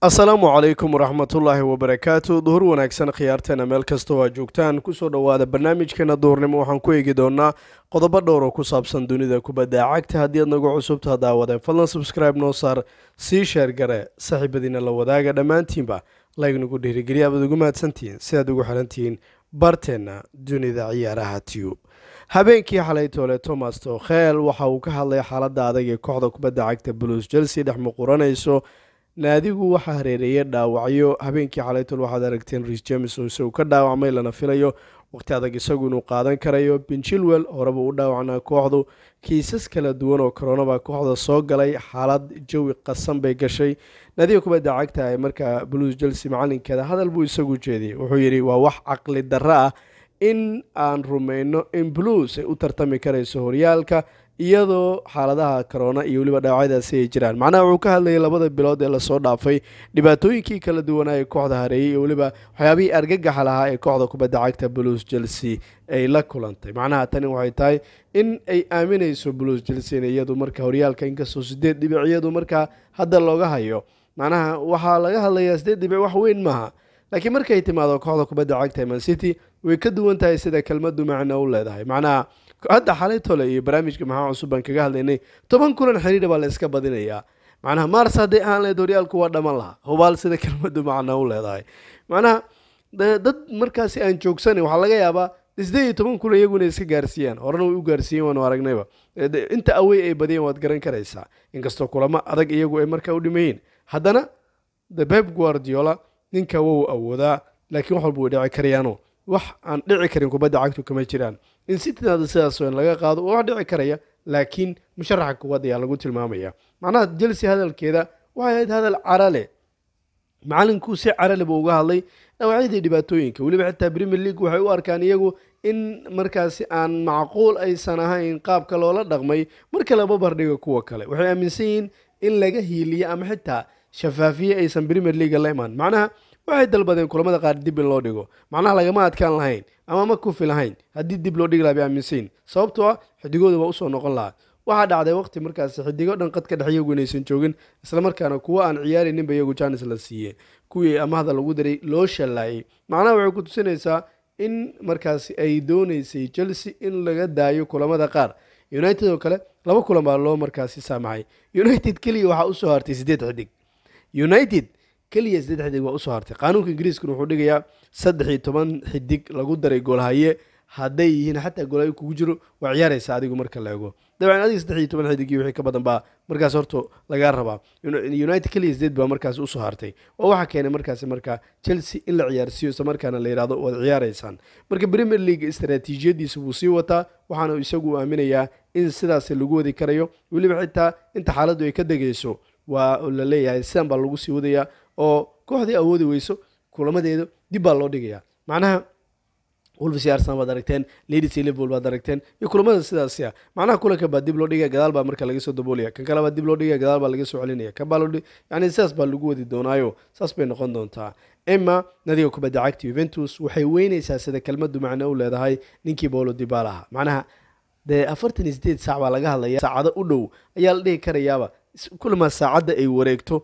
asalaamu calaykum waraxmatullaahi wabarakaatu. Duhur wanaagsan khiyaarteena meel kastoo aa joogtaan ku soo dhowaada barnaamijkeena duhurnimo waxaan ku eegi doonaa qodobo dhowr oo ku saabsan dunida kubadda. Cagta haddii aad nagu cusubta daawadeen fadlan subscribe noo saar sii sheer gare saaxiibadiina la wadaaga. Dhammaantiinba laygnagu dhiirigeliya abaad ugu mahadsantihiin si aad ugu xirantihiin barteenna dunida ciyaaraha tube. Habeenkii xalay toole thomas tokhel waxa uu ka hadlay xaaladda adag ee kooxda kubadda cagta blues chelsea dhex muquranayso naadigu waxaa hareereeyay dhaawacyo. Habeenkii xalaytol waxaad aragteen riis james oo isagu ka dhaawacmay lana filayo waqti adag isagu inuu qaadan karayo. Benchilwell horeba u dhaawacnaa kooxdu. Kiisas kala duwan oo koronaba kooxda soo galay xaalad jawi qasan bay gashay. Naadiga kubadda cagta ee markaa blues chelsea macalinkeeda hadal buu isagu jeediyey wuxuu yidhi waa wax caqli darro ah in aan rumayno in blues ay u tartami karayso horyaalka iyadoo xaaladaha corona iyo weliba dhaawacyadaasi ay jiraan. Macnaha wuxuu ka hadlayay labada bilood ee la soo dhaafay dhibaatooyinkii kala duwanaa ee kooxda hareeyey iyo weliba waxyaabihii argagaxa lahaa ee kooxda kubadda cagta blues chelsea ay la kulantay. Macnaha tani waxay tahay in ay aaminayso blues chelsea in iyadu marka horyaalka inkastoo sideed dhibic iyadu markaa hadda looga hayo. Macnaha waxaa laga hadlayaa sideed dhibic wax weyn maaha. Laakiin markay timaado kooxda kubadda cagta man city way ka duwan tahay sida kelmadu macno u leedahay. Macnaha hadda xalay tole iyo barnaamijka maxaa cusub baan kaga hadlaynay. Toban kulan xiriira baa la iska badinayaa macnaha mars hadday ahaan lahayd horyaalku waa dhaman lahaa. Hubaal sida kelmadu macno u leedahay. Macnaha dad markaasi aan joogsanin waxaa laga yaabaa sideed iyo toban kulan iyagu iska gaarsiiyaan. Horena way u gaarsiiyeen waanu aragnayba inta awey ay badiyeen waad garan karaysaa. Inkastoo kulamo adag iyagu ay markaa u dhimayiin. Haddana the beb guardiola ninka wou awoodaa laakiin wax walba way dhici karayaano wax aan dhici karin kubadda cagtu kama jiraan in sitinaada sidaas in laga qaado wax dhici karaya laakiin musharaxa kuwaad ayaa lagu tilmaamaya. Macnaha chelsea hadalkeeda waxay ahayd hadal carale. Macalinkuu si carale buu uga hadlay. Dhaawacyadii dhibaatooyinka weliba xitaa premier league waxay u arkaan iyagu in markaasi aan macquul aysan ahayn qaabka loola dhaqmay marka laba bardhiga kuwa kale. Waxay aaminsan yihiin in laga hiiliyo ama xitaa shafaafiye aysan premier leaga la imaan. Macnaha waxay dalbadeen kulamada qaar dib in loo dhigo. Macnaha lagama adkaan lahayn ama ma kufi lahayn haddii dib loo dhigi laha bay aaminsayin sababtoo ah xidigooda waa u soo noqon lahaa. Waxaa dhacday waqti markaasi xidigo dhan qad ka dhex iyagu inaysan joogin islamarkaana kuwo aan ciyaarayninba iyagu janis la siiyey. Kuwii amahda lagu daray loo shallaayey macnaha waxay ku tusinaysaa in markaasi ay doonaysay chelsea in laga daayo kulamada qaar. United oo kale laba kulan baa loo markaasi saamaxay united keliya waxaa u soo hartay siddeed xidig. United keliya saddex xidig waa u soo hartay. Qaanuunka ingiriiskuna wuxuu dhigayaa saddex iyo toban xidig lagu daray goolhaye hadday yihiin xataa goolhaye kugu jiro waa ciyaaraysa adigu marka la ego dabcan adiga saddex iyo toban xidig iyo wixii ka badan baa markaas horta lagaa rabaa. United keliya sideed baa markaasi u soo hartay. Oo waxaa keenay markaasi marka chelsea in la ciyaarsiiyo isla markaana la yidhahdo waad ciyaaraysaan. Marka premier league istaraatiijiyadiisa wuu sii wataa waxaana isagu aaminayaa in sidaas lagu wadi karayo. Weliba xitaa inta xaaladdu ay ka degayso waa la leeyahay sidan baa lagu sii wadayaa oo kooxdii awoodi weyso kulamadeedu dib baa loo dhigayaa. Macnaha wolves iyo arsenal baad aragteen ladies iyo liverpool baad aragteen iyo kulamada sidaasi ah macnaha kulanka baa dib loo dhigaya gadaal baa marka laga soo daboolaya kan kale dib loo dhigaya gadaal baa laga soo celinaya kan baa yani sidaas baa lagu wadi doonaayo. Saas bay noqon doontaa. Emma nadiga kubadda cagta juventus waxay weynaysaa sida kelmadu macno u leedahay ninkii bolo dibalaha macnaha dee afartan iyo saac baa laga hadlaya saacado u dhow ayaa la dhihi karayaaba kulama saacadda ay wareegto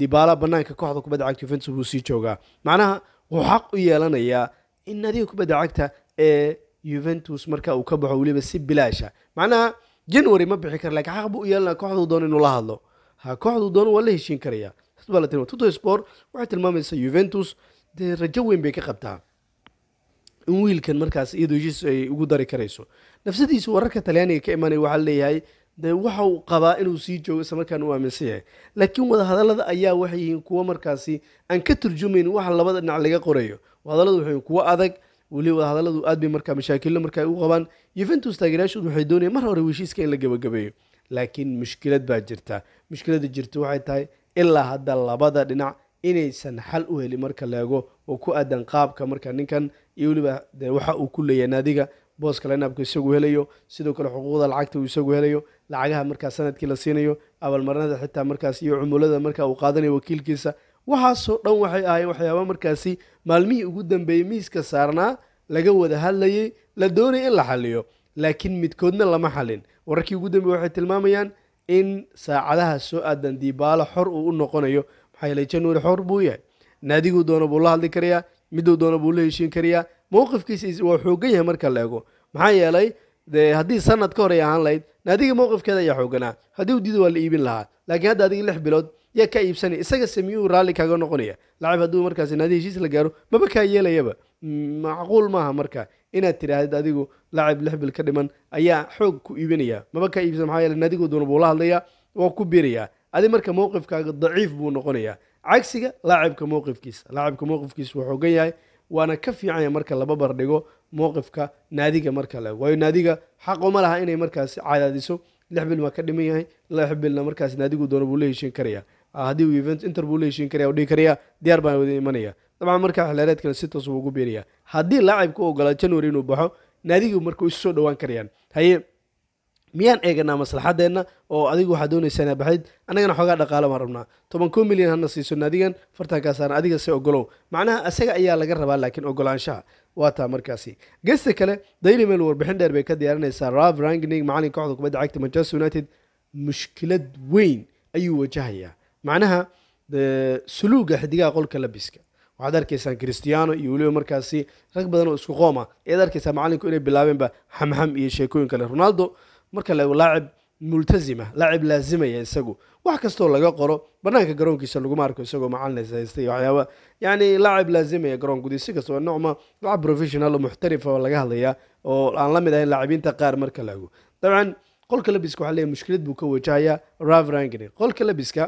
dibaala banaanka kooxda kubadda cagta juventus buu sii joogaa. Macnaha wuxuu xaq u yeelanayaa in nadiga kubadda cagta ee juventus marka uu ka baxo weliba si bilaasha. Macnaha january ma bixi kara lakiin xaq buu u yeelanaya kooxduu doono inuu la hadlo. Ha kooxduu doono waa la heshiin karaya saas tuto sport waxay tilmaamaysaa juventus dee rajo weyn bay ka qabtaa. In wiilkan markaas iyadoo ay ugu dari karayso. Nafsadiisu wararka talyaaniga ka imanaya waxaa leeyahay dee waxa uu qabaa inuu sii joogo isla markaana u aaminsan yahay. Laakiin wadahadallada ayaa waxay yihiin kuwo markaasi aan ka turjumayn waxa labada dhinac laga qorayo. Wadahadalladu waxay kuwo adag weli wadahadalladu aad bay markaa mashaakillo marka ay u qabaan. Juventus taageerayaashood waxay doonayaan mar hore heshiiska in la gebagabeeyo laakiin mushkilad baa jirta. Mushkiladda jirta waxay tahay ilaa hadda labada dhinac inaysan xal u helin marka la ego oo ku aadan qaabka marka ninkan iyo weliba de waxa uu ku leeyahay naadiga booska lineapka isagu helayo sidoo kale xuquuqda lacagta uu isagu helayo lacagaha markaa sannadkii la siinayo abaalmarinada xitaa markaas iyo cumulada marka uu qaadanayo wakiilkiisa. Waxaasoo dhan waxay ahayn waxyaaba markaasi maalmihii ugu dambeeyey miiska saarnaa laga wada hadlayay la doonaya in la xaliyo laakiin midkoodna lama xalin wararkii ugu dambeeye waxay tilmaamayaan in saacadaha soo aadan diibaalo xor uu u noqonayo maxaa yeelay january xor buu yahay. Naadiguu doono buu la hadli karayaa miduu doono buu la heshiin karayaa mowqifkiisa waa xoogan yahay marka la ego maxaa yeelay dee haddii sanad ka hor ahaan lahayd naadiga mowqifkeeda ayaa xooganaa. Haddii udiida waa la iibin lahaa laakiin hadda adiga lix bilood yaa ka iibsanaya isaga samiyuu raalli kaaga noqonaya. Lacab hadduu markaasi naadi heshiis la gaaro maba kaa yeelayaba. Macquul maaha marka inaad tidhaahdid adigu lacab lix bil ka dhiman ayaa xoog ku iibinaya. Maba kaa iibsan maxaa yeele naadigu doona buu la hadlayaa waa ku biirayaa adi marka mowqifkaaga daciif buu noqonayaa. Cagsiga laacibka mowqifkiisa laacibka mowqifkiisa waa xoogan yahay waana ka fiicanya marka laba bardhigo mowqifka naadiga marka la waayo naadiga xaquma laha inay markaas cadaadiso lix bil maa ka dhiman yahay lix bilna markaas naadigu doono buu la heshiin karaya haddii uu event inter buu la heshiin karaya dhihi karaya diyaar baan wada imanaya. Dabcan marka xilaareedkana si toos buu ugu biiraya haddii laacibka u ogolaa january inuu baxo naadigu marka isu soo dhowaan karayaan haye miyaan eeganaa maslaxadeenna oo adigu waxaa doonaysaa inaa baxayd annagana xoogaa dhaqaalo baan rabnaa. toban ko milyan hana siiso naadigan fartankaasaan adiga se ogolow macnaha isaga ayaa laga rabaa laakiin ogolaanshaha waa taa markaasi. Gesta kale daily mail warbixin dheer bay ka diyaarinaysaa. Rav rangnig macalin kooxda kubadda cagta manchester united mushkilad weyn ayuu wajahayaa. macnaha suluuga xidigaha qolka labiska waxaad arkaysaan christiano iyo weliba markaasi rag badan oo isku qooma. ayaad arkaysaa macalinku inay bilaabeenba xamxam iyo sheekooyin kale ronaldo marka laego laacib multazima laacib laazimaya isagu. Wax kastoo laga qoro banaanka garoonkiisa laguma arko isagoo macalin haystay waxyaaba. Yani laacib laazimaya garoon gudi si kastoo nocma lacab professional oo muxtarifa oo laga hadlaya oo aan la mid ahayn laacibiinta qaar marka laego dabcan qolka labiska waxaa leeyahay mushkilad buu ka wajahayaa rav rangni qolka labiska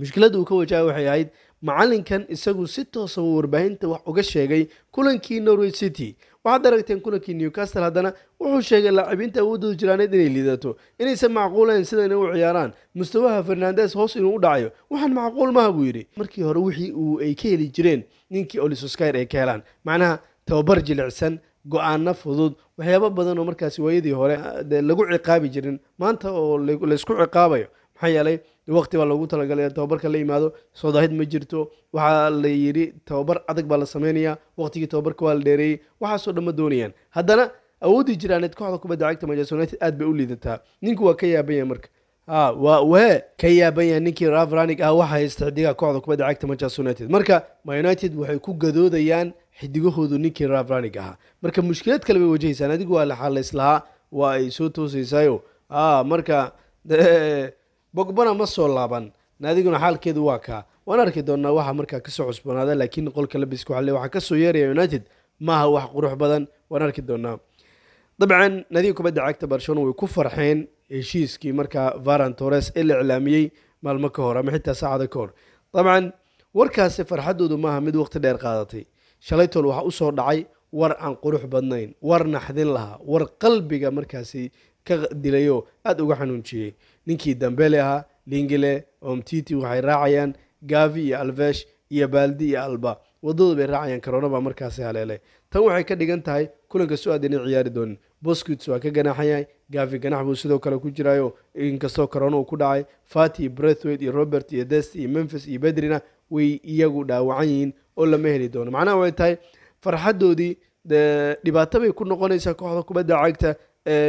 mushkiladda uu ka wajahaya waxay ahayd macalinkan isagu si toosa uu warbaahinta wax uga sheegay kulankii norway city waxaad aragteen kulankii newcastle haddana wuxuu sheegay laacibiinta awoodooda jiraaneed inay liidato. Inaysan macquulayn sida inay u ciyaaraan. Mustawaha fernandes hoos inuu u dhacayo. Waxaan macquul maha buu yidhi. Markii hore wixii uu ay ka heli jireen ninkii olisoskyer ay ka helaan. Macnaha tababar jilicsan go'aano fudud waxyaabo badan oo markaasi waayadii hore dee lagu ciqaabi jirin. Maanta oo laysku ciqaabayo maxaa yeelay waqti baa loogu talagalay tababarka la yimaado. Soodahid ma jirto. Waxaa la yidhi tababar adag baa la sameynaya. Waqtigii tababarka waa la dheereeyey. Waxaasoo dhan ma doonayaan. Haddana awooddii jiraaneed kooxda kubadda cagta manchester united aad bay u liidataa. Ninku waa ka yaaban yahay marka. Ha waa wee ka yaaban yahay ninkii ravranig ah waxa haysta xidigaha kooxda kubadda cagta manchester united. Marka ma united waxay ku gadoodayaan xidigahoodu ninkii ravranig ahaa. Marka mushkilad kale bay wajahaysaan. Adigu waa la xalayslahaa waa ay soo toosaysaayo marka bogbana ma soo laaban. Naadiguna xaalkeedu waa kaa. Waan arki doonaa waxa markaa ka soo cusboonaada laakiin qolka labiska waxa waxaa ka soo yeeraya united. Maaha wax qurux badan waan arki doonaa. Dabcan naadiga kubadda cagta barcelona way ku farxeen. Heshiiskii markaa varan torres ee la iclaamiyey maalmo ka hor ama xitaa saacada ka hor. Dabcan warkaasi farxadoodu maaha mid waqti dheer qaadatay. Shalaytol waxaa u soo dhacay war aan qurux badnayn war naxdin lahaa war qalbiga markaasi ka dilayoo aada uga xanuunjiyey ninkii dambele ahaa lingile omtiti waxay raacayaan gavi iyo alvesh iyo baaldi iyo alba. Wadadu bay raacayaan corona baa markaasi haleelay. Tan waxay ka dhigan tahay kulanka su'aad inay ciyaari doonin boscuits waa ka ganaaxayahay gavi ganax buu sidoo kale ku jiraayo. Inkastoo corona uu ku dhacay fati brethwaite iyo robert iyo dest iyo memphis iyo bedrina way iyagu dhaawacan yihiin oo lama heli doono. Macnaha waxay tahay farxadoodii dhibaato bay ku noqonaysaa kooxda kubadda cagta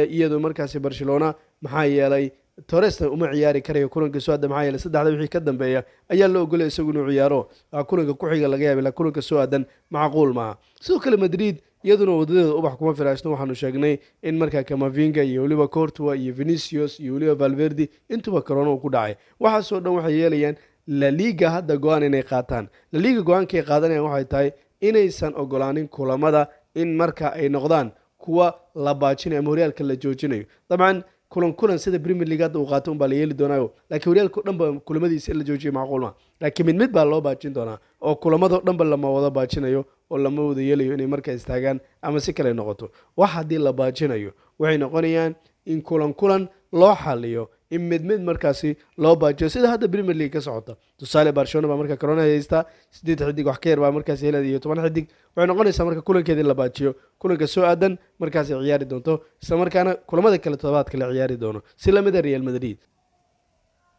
iyadoo markaasi barcelona maxaa yeelay torresna uma ciyaari karayo kulanka soo-aada maxaa yeeley saddexda wixii ka dambeeya ayaa la ogolay isagu inuu ciyaaro. Kulanka ku-xiga laga yaabay kulanka soo-aadan macquul maaha. Sidoo kale madrid iyaduna wadadeeda ubax kuma firaashno waxaanu sheegnay in markaa kamavinga iyo weliba cortua iyo venicius iyo weliba valverdi intuba corona uu ku dhacay. Waxaasoo dhan waxay yeelayaan laliga hadda go'aan inay qaataan. Laliga go'aankay qaadanayaan waxay tahay inaysan ogolaanin kulamada in marka ay noqdaan kuwa la baajinayo ama horyaalka la joojinayo. Dabcan kulan kulan sida premier league hadda uu qaato unbaa la yeeli doonaayo. Laakiin horyaalka o dhan ba kulamadiisa in la joojiyo macquul ma laakiin mid mid baa loo baajin doonaa oo kulamado dhan ba lama wada baajinayo oo lama wada yeelayo inay markaa istaagaan ama si kale noqoto. Wax haddii la baajinayo waxay noqonayaan in kulan kulan loo xaliyo in mid mid markaasi loo baajiyo. Sida hadda premier league ka socota tusaale barcelona baa markaa corona haystaa sideed xidig wax ka yar baa markaasi helada iyo toban xidig. Waxay noqonaysaa marka kulankeeda in la baajiyo kulanka soo aadan markaasi ciyaari doonto isla markaana kulamada kale todobaadka la ciyaari doono. Si lamida real madrid.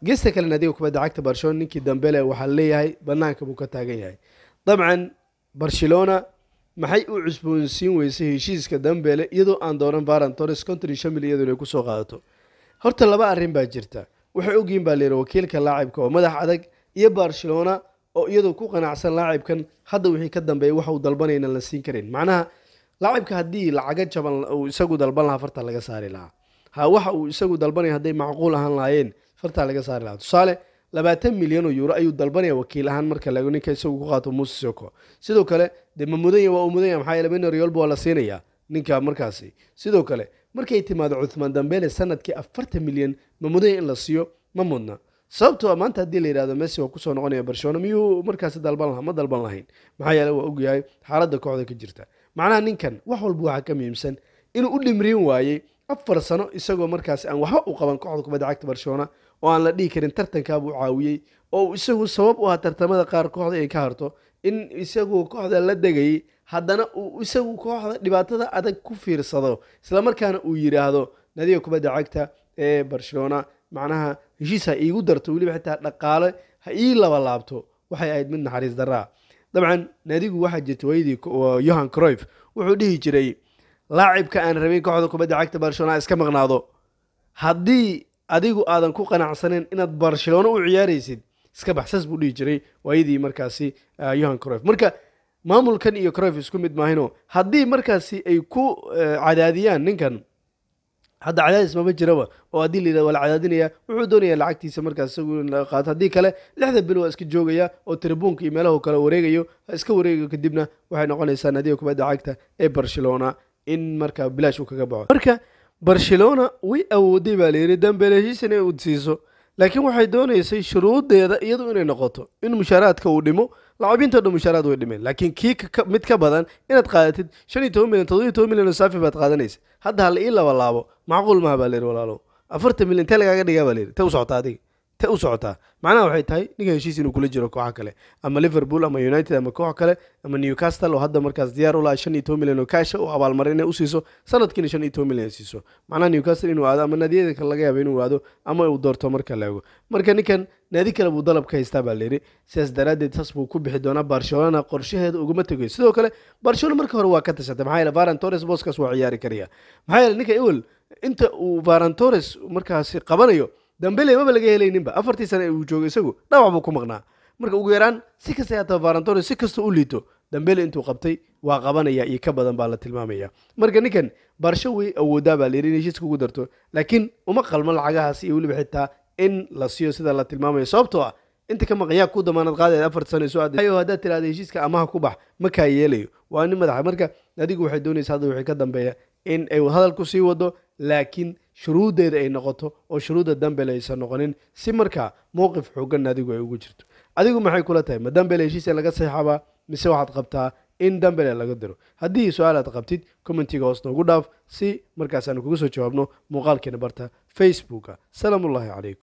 Gesta kale naadiga kubadda cagta barcelona ninkii dambele waxaa leeyahay banaanka buu ka taagan yahay. Dabcan barcelona maxay u cusboonsiin weysay heshiiska dambele iyadoo aan doonan varan torres conton iyo shan mil iyadoo inay ku soo qaadato horta laba arrin baa jirta. Waxay ogyihiin baa layidhi wakiilka laacibka oo madax adag iyo barcelona oo iyadoo ku qanacsan laacibkan hadda wixii ka dambeeya waxa uu dalbanaya inaan la siin karin. Macnaha laacibka haddii lacaga jaban uu isagu dalban lahaa farta laga saari lahaa. Ha waxa uu isagu dalbanaya hadday macquul ahaan lahaayeen fartaa laga saari lahaa. Tusaale labaatan milyan oo euro ayuu dalbanaya wakiil ahaan marka laego ninka isagu ku qaato muuse soko. Sidoo kale dee ma mudanya waa uu mudanya maxaa yeele bena reolba waa la siinaya ninka markaasi. Sidoo kale markay timaado cuthmaan dambele sannadkii afartan milyan ma mudanya in la siiyo ma mudna. Sababtoo ah maanta haddii la yidhahdo messi waa ku soo noqonaya barcelona miyuu markaasi dalban lahaa? Ma dalban lahayn. Maxaa yeele waa ogyahay xaaladda kooxda ka jirta. Macnaha ninkan wax walba waxaa ka muhiimsan inuu u dhimriin waayey afar sano isagoo markaasi aan waxba u qaban kooxda kubadda cagta barcelona oo aan la dhihi karin tartankaabuu caawiyey oo isagu sabab u ah tartamada qaar kooxda ay ka harto in isagu kooxda la degayay haddana uu isagu kooxda dhibaatada adag ku fiirsado islamarkaana uu yidhaahdo nadiga kubadda cagta ee barcelona macnaha heshiis ha iigu darto weliba xitaa dhaqaale ha ii laba laabto waxay ahayd mid naxariis daraa dabcan naadigu waxaa jirta waayadii yohan croyf wuxuu dhihi jiray laacibka aan rabin kooxda kubadda cagta barcelona iska maqnaado. Haddii adigu aadan ku qanacsaneyn inaad barcelona u ciyaaraysid iska baxsas buu dhihi jiray waayadii markaasi yohan croyf marka maamulkan iyo croyf isku mid maahino haddii markaasi ay ku cadaadiyaan ninkan hadda cadaadis mama jiraba oo haddii la yidhahdo waa la cadaadinaya wuxuu doonaya lacagtiisa markaas isagu in laga qaato. Haddii kale lixda bil waa iska joogaya oo tribuunka iyo meelahu kale wareegayo iska wareegayo kadibna waxay noqonaysaa nadiga kubadda cagta ee barcelona in markaa bilaash uu kaga baxo. Marka barcelona way awooday baa la yidhi dambele heshiis inay udsiiso laakiin waxay doonaysay shuruudeeda iyadu inay noqoto in mushaaraadka uu dhimo lacabiinto dhan mushaaraad way dhimeen. Laakiin kii mid ka badan inaad qaadatid shan iyo toban milyan toddobiyo toban milyan oo saafi baad qaadanaysa hadda hala ii laba laabo macquul maha baa la yidhi walaalow afartan milyan tee lagaaga dhigaa baa la yidhi te u socotaa adiga te u socotaa macnaha waxay tahay ninka heshiis inuu kula jiro kooxa kale ama liverpool ama united ama koox kale ama newcastle oo hadda markaas diyaar u shan iyo toban milyan oo kaasha oo abaalmarin inay u sanadkiina shan iyo toban milyan siiso. Macnaha newcastle inuu aado ama naadiyada kale laga yaaba inuu aado ama uu doorto marka la ego marka ninkan naadi kale buu dalab ka haystaa baa layidhi sidaas daraaddeed saas buu ku bixi doonaa barcelona qorshaheeda uguma tegayo sidoo kale barcelona marka hore waa ka tashatay. Maxaa yeele varan torres booskaas waa ciyaari karaya maxaa yeele ninka ewel inta uu varan torres markaasi qabanayo dambele maba laga helayninba. Afartii sane uu joogo isagu dhawac buu ku maqnaa. Marka ugu yaraan si kasta hataa varan torres si kasta u liito dambele intuu qabtay waa qabanaya iyo ka badan baa la tilmaamaya. Marka ninkan barsho way awoodaa baa layidhi in heshiiska ugu darto. Laakiin uma qalmo lacagahaas iyo weliba xitaa in la siiyo sida la tilmaamayo sababtoo ah inta ka maqan yaa ku damaanad qaadaya afar sano soo aaday ayo haddaad tirahda heshiiska amaha ku bax ma kaa yeelayo. Waa nin madaxa. Marka adigu waxay doonaysa hadda wixii ka dambeeya in ay hadalku sii wado laakiin shuruuddeeda ay noqoto oo shuruudda dambele aysan noqonin si markaa mowqif xoogan adigu ay ugu jirto. Adigu maxay kula tahay? Ma dambele heshiis laga saxaabaa mise waxaad qabtaa in dambele laga diro? Haddii su'aal aad qabtid commentiga hoos noogu dhaaf si markaas aanu kuga soo jawaabno muuqaalkeena barta facebooka salaamullaahi calaykum